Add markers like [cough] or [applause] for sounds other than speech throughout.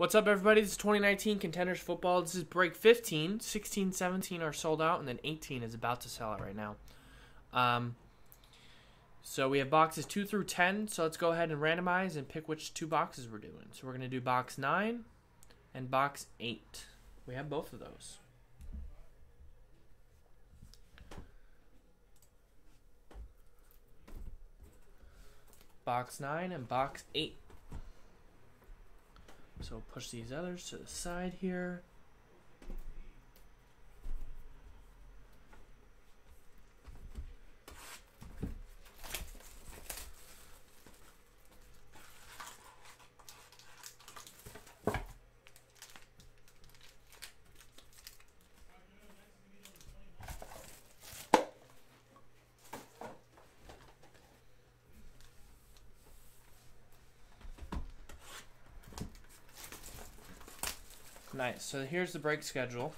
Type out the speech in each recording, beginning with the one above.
What's up, everybody? This is 2019 Contenders Football. This is break 15. 16, 17 are sold out, and then 18 is about to sell out right now. Um, so we have boxes 2 through 10. So let's go ahead and randomize and pick which two boxes we're doing. So we're going to do box 9 and box 8. We have both of those. Box 9 and box 8. So push these others to the side here. Nice. So here's the break schedule.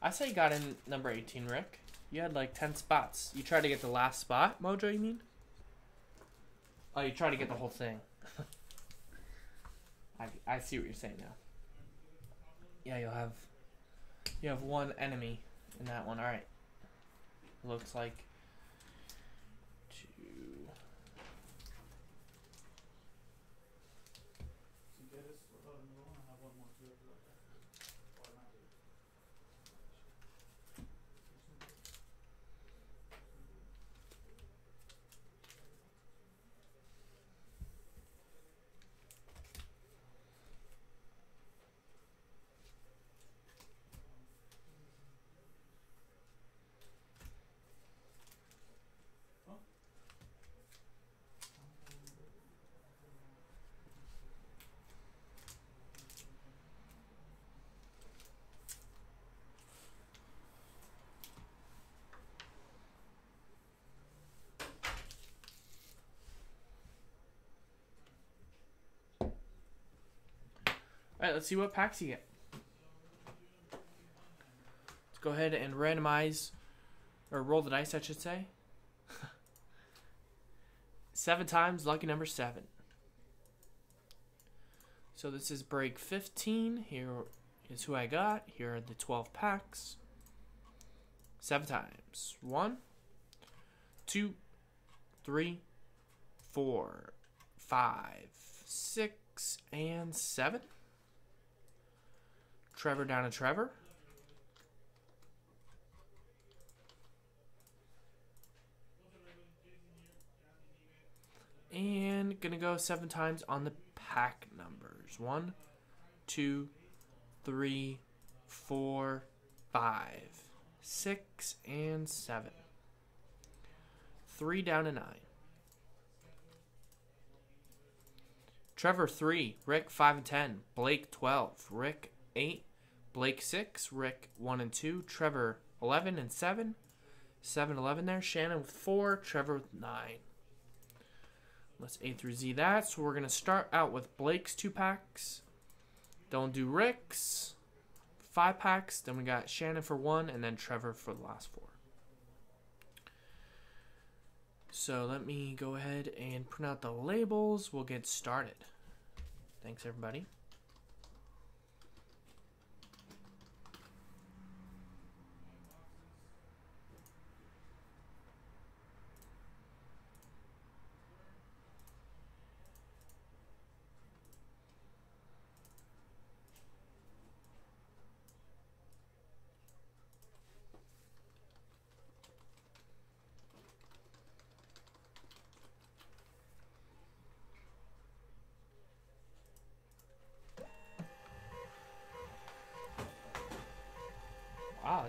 I say you got in number 18, Rick. You had like 10 spots. You tried to get the last spot, Mojo, you mean? Oh, you tried to get the whole thing. [laughs] I, I see what you're saying now. Yeah, you'll have you have one enemy in that one. All right. Looks like Alright, let's see what packs you get. Let's go ahead and randomize, or roll the dice, I should say. [laughs] seven times, lucky number seven. So this is break 15. Here is who I got. Here are the 12 packs. Seven times. One, two, three, four, five, six, and seven. Trevor down to Trevor. And gonna go seven times on the pack numbers. One, two, three, four, five, six, and seven. Three down to nine. Trevor three, Rick five and ten, Blake twelve, Rick eight, Blake 6, Rick 1 and 2, Trevor 11 and 7, 7 11 there, Shannon with 4, Trevor with 9. Let's A through Z that. So we're going to start out with Blake's two packs. Don't do Rick's five packs. Then we got Shannon for one, and then Trevor for the last four. So let me go ahead and print out the labels. We'll get started. Thanks, everybody.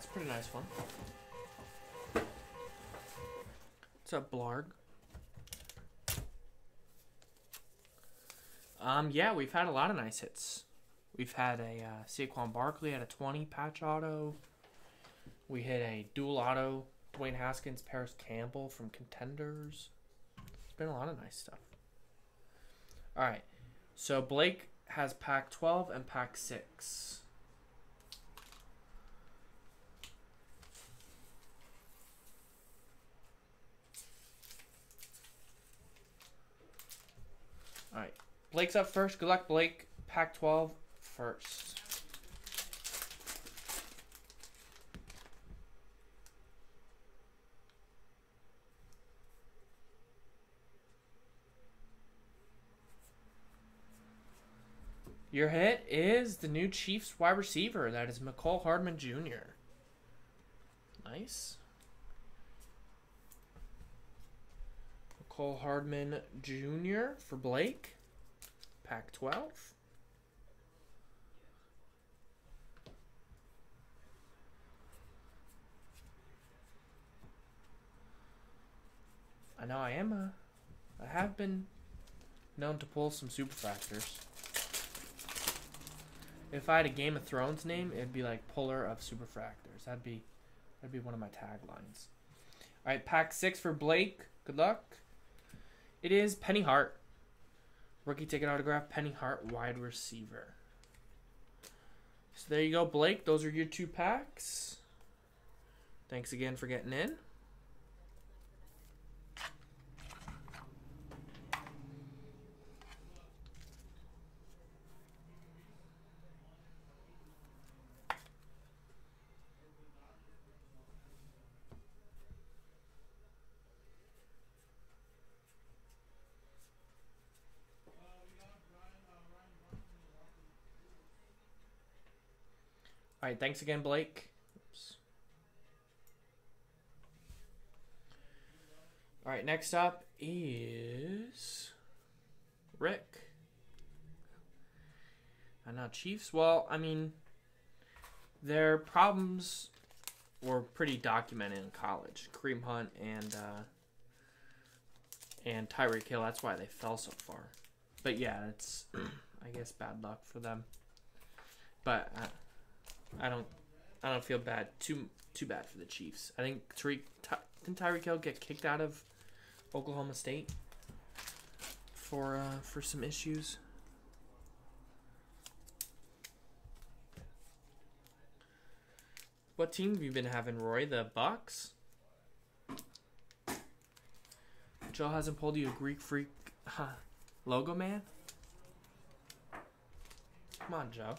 That's a pretty nice one. What's up, Blarg? Um, yeah, we've had a lot of nice hits. We've had a uh, Saquon Barkley at a 20 patch auto. We hit a dual auto Dwayne Haskins, Parris Campbell from Contenders. It's been a lot of nice stuff. All right, so Blake has pack 12 and pack 6. Blake's up first. Good luck, Blake. Pack 12 first. Your hit is the new Chiefs wide receiver. That is Mecole Hardman Jr. Nice. Mecole Hardman Jr. for Blake. Pack 12. I know I am a. I have been known to pull some superfractors. If I had a Game of Thrones name, it'd be like Puller of Superfractors. That'd be that'd be one of my taglines. All right, pack six for Blake. Good luck. It is Penny Hart. Rookie ticket autograph, Penny Hart, wide receiver. So there you go, Blake. Those are your two packs. Thanks again for getting in. All right, thanks again, Blake. Oops. All right, next up is Rick. And now Chiefs. Well, I mean, their problems were pretty documented in college. Kareem Hunt and uh, and Tyreek Hill. That's why they fell so far. But yeah, it's [clears throat] I guess bad luck for them. But. Uh, I don't I don't feel bad too too bad for the Chiefs. I think Tyreek Ty, didn't Tyreek Hill get kicked out of Oklahoma State for uh, for some issues. What team have you been having, Roy? The Bucks. Joe hasn't pulled you a Greek freak huh, logo man. Come on, Joe.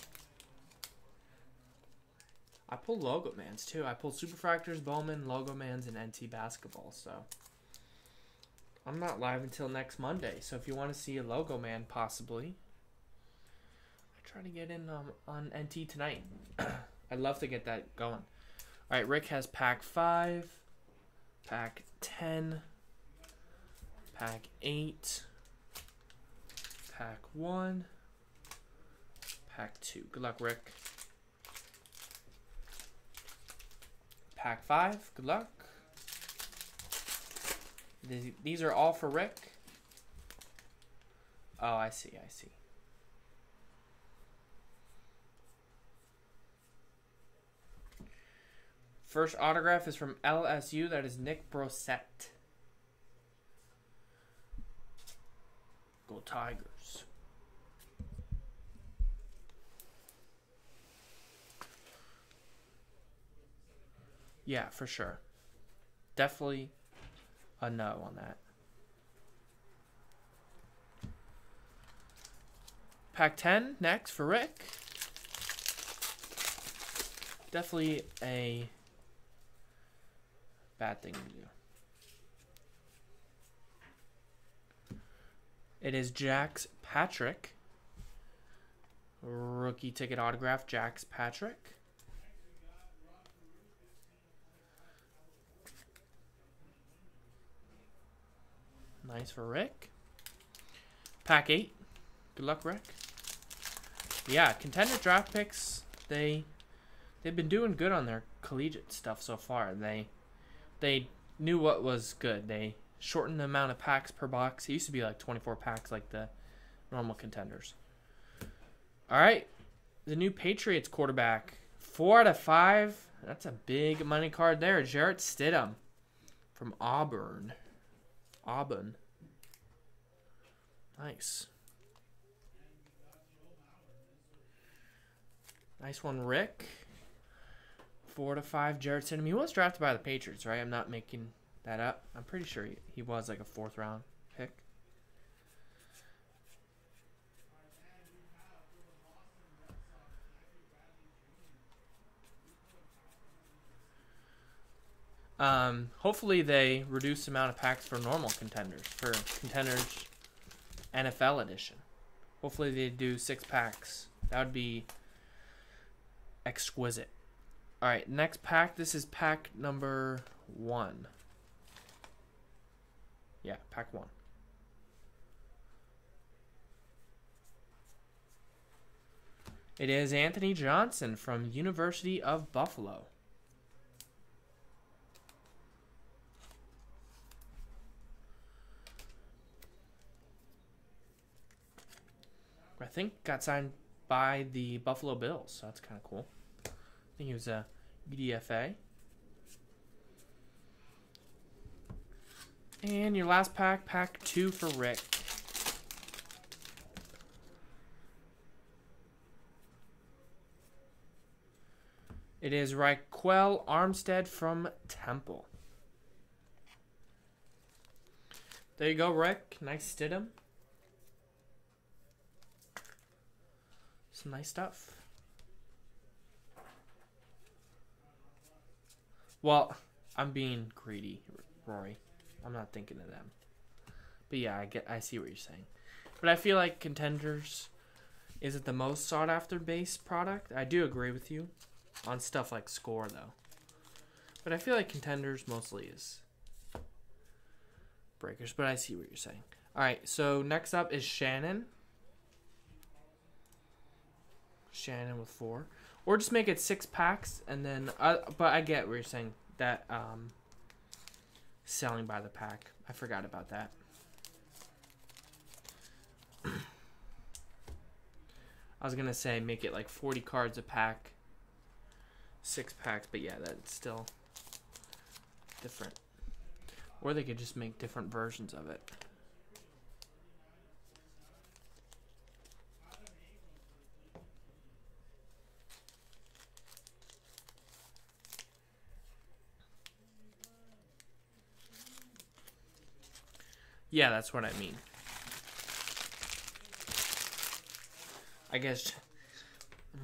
I pull Logo Mans too. I pull Superfractors, Bowman, Logo Mans, and NT Basketball. So I'm not live until next Monday. So if you want to see a Logo Man, possibly, I try to get in um, on NT tonight. [coughs] I'd love to get that going. All right, Rick has pack five, pack ten, pack eight, pack one, pack two. Good luck, Rick. Pack 5. Good luck. These are all for Rick. Oh, I see. I see. First autograph is from LSU. That is Nick Brossette. Go Tigers. Yeah, for sure. Definitely a no on that. Pack 10 next for Rick. Definitely a bad thing to do. It is Jacques Patrick. Rookie ticket autograph, Jacques Patrick. Nice for Rick. Pack 8. Good luck, Rick. Yeah, contender draft picks, they they've been doing good on their collegiate stuff so far. They they knew what was good. They shortened the amount of packs per box. It used to be like 24 packs like the normal contenders. All right. The new Patriots quarterback. 4 out of 5. That's a big money card there. Jarrett Stidham from Auburn. Auburn. Nice. Nice one, Rick. Four to five, Jarrett Stidham. He was drafted by the Patriots, right? I'm not making that up. I'm pretty sure he, he was like a fourth round pick. Um, hopefully they reduce the amount of packs for normal contenders. For contenders NFL edition. Hopefully they do six packs. That would be exquisite. All right, next pack. This is pack number one. Yeah, pack one. It is Anthony Johnson from University of Buffalo. Think got signed by the Buffalo Bills, so that's kind of cool. I think he was uh, a UDFA. And your last pack, pack two for Rick. It is Ryquell Armstead from Temple. There you go, Rick. Nice Stidham. Some nice stuff. Well, I'm being greedy, Rory. I'm not thinking of them. But yeah, I get I see what you're saying. But I feel like contenders is it the most sought after base product? I do agree with you on stuff like score though. But I feel like contenders mostly is breakers, but I see what you're saying. All right, so next up is Shannon. Shannon with four, or just make it six packs and then. Uh, but I get what you're saying that um, selling by the pack. I forgot about that. [clears throat] I was gonna say make it like 40 cards a pack, six packs, but yeah, that's still different. Or they could just make different versions of it. Yeah, that's what I mean. I guess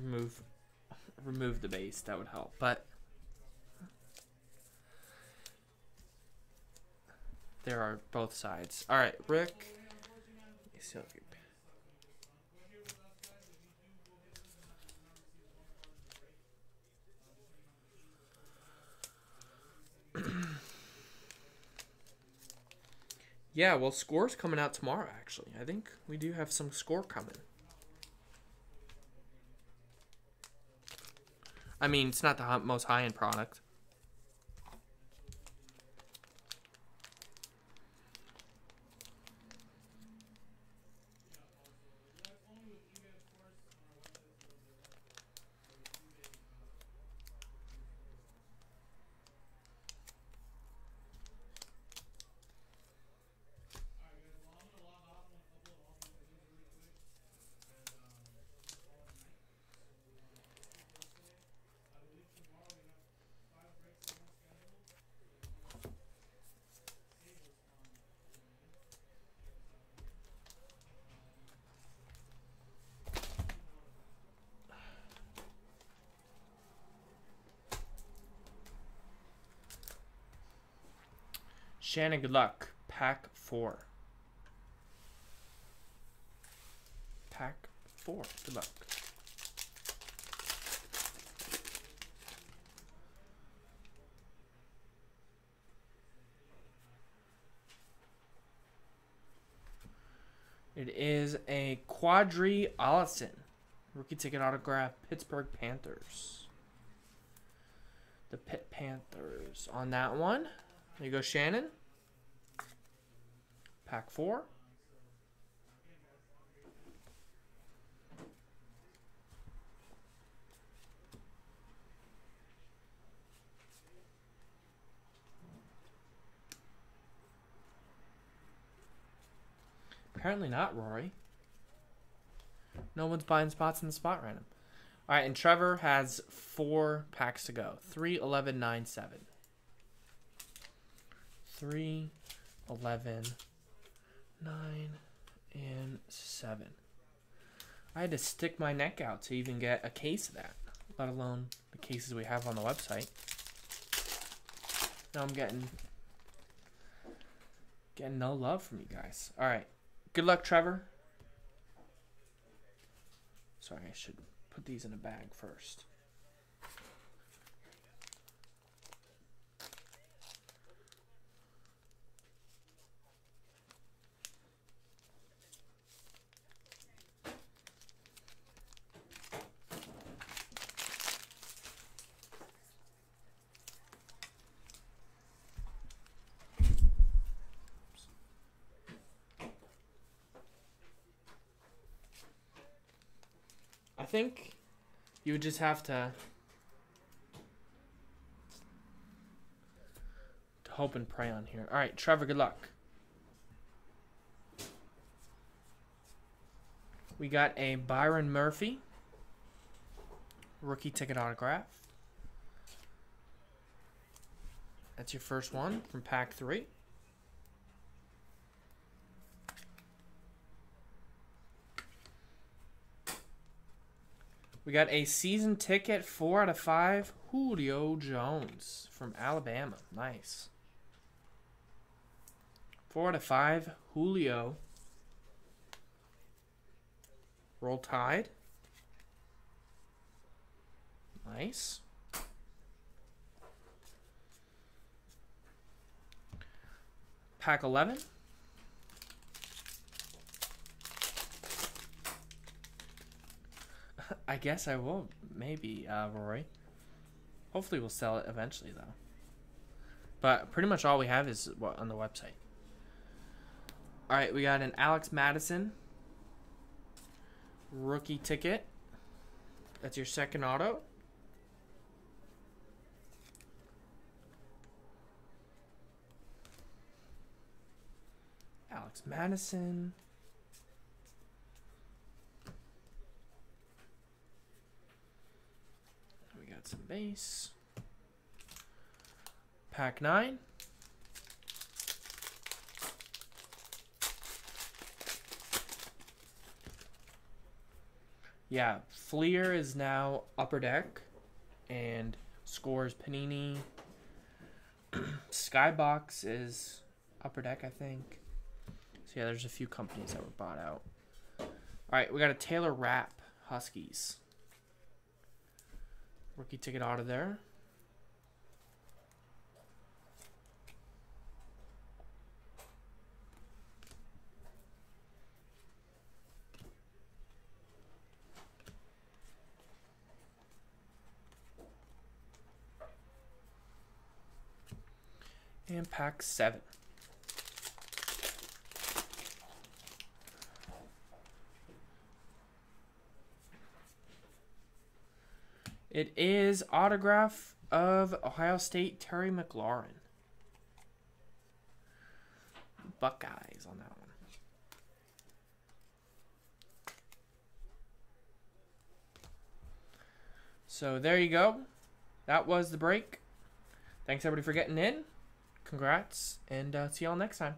remove remove the base that would help, but there are both sides. All right, Rick. Yeah, well, score's coming out tomorrow, actually. I think we do have some score coming. I mean, it's not the most high-end product. Shannon, good luck. Pack four. Pack four. Good luck. It is a Qadree Ollison. Rookie ticket autograph, Pittsburgh Panthers. The Pitt Panthers on that one. There you go, Shannon. Pack four. Apparently not, Rory. No one's buying spots in the spot random. All right, and Trevor has four packs to go. 3, 11, 9, 7. 3, 11, 9, and 7. I had to stick my neck out to even get a case of that, let alone the cases we have on the website. Now I'm getting getting no love from you guys. All right. Good luck, Trevor. Sorry, I should put these in a bag first. Think you would just have to, to hope and pray on here. All right, Trevor, good luck. We got a Byron Murphy rookie ticket autograph. That's your first one from pack three. We got a season ticket, four out of five, Julio Jones from Alabama. Nice. Four out of five, Julio. Roll Tide. Nice. Pack 11. [laughs] I guess I will, maybe, uh, Rory. Hopefully, we'll sell it eventually, though. But pretty much all we have is what on the website. All right, we got an Alex Mattison rookie ticket. That's your second auto. Alex Mattison. Some base. Pack 9. Yeah, Fleer is now upper deck and scores Panini. [clears throat] Skybox is upper deck, I think. So yeah, there's a few companies that were bought out. All right, we got a Taylor Rapp Huskies. Rookie ticket out of there. And pack seven. It is autograph of Ohio State Terry McLaurin. Buckeyes on that one. So there you go. That was the break. Thanks everybody for getting in. Congrats, and uh, see y'all next time.